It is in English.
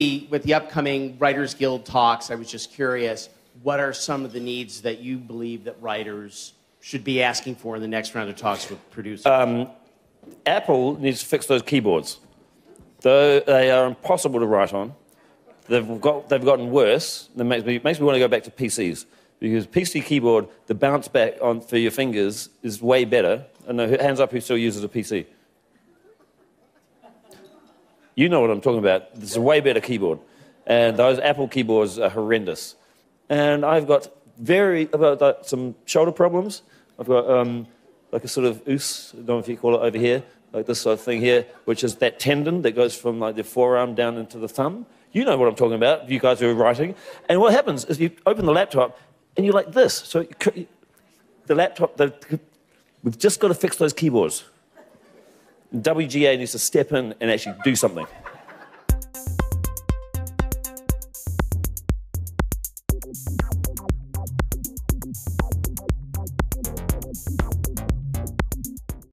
with the upcoming Writers Guild talks, I was just curious, what are some of the needs that you believe that writers should be asking for in the next round of talks with producers? Um, Apple needs to fix those keyboards. Though they are impossible to write on, they've, got, they've gotten worse. That makes me, makes me want to go back to PCs. Because PC keyboard, the bounce back on, for your fingers is way better. And hands up who still uses a PC. You know what I'm talking about. It's a way better keyboard. And those Apple keyboards are horrendous. And I've got very, about some shoulder problems. I've got um, like a sort of OOS, I don't know if you call it over here, like this sort of thing here, which is that tendon that goes from like the forearm down into the thumb. You know what I'm talking about, you guys who are writing. And what happens is you open the laptop and you're like this. So the laptop, the, we've just got to fix those keyboards. WGA needs to step in and actually do something.